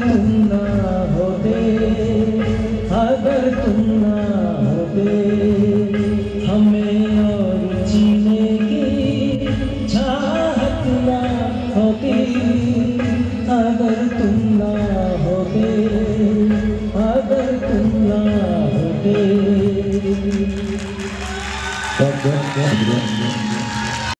तुम ना होते, अगर तुम ना होते, हमें और जीने की चाहत ना होती। अगर तुम ना होते, अगर तुम ना होते। बहुत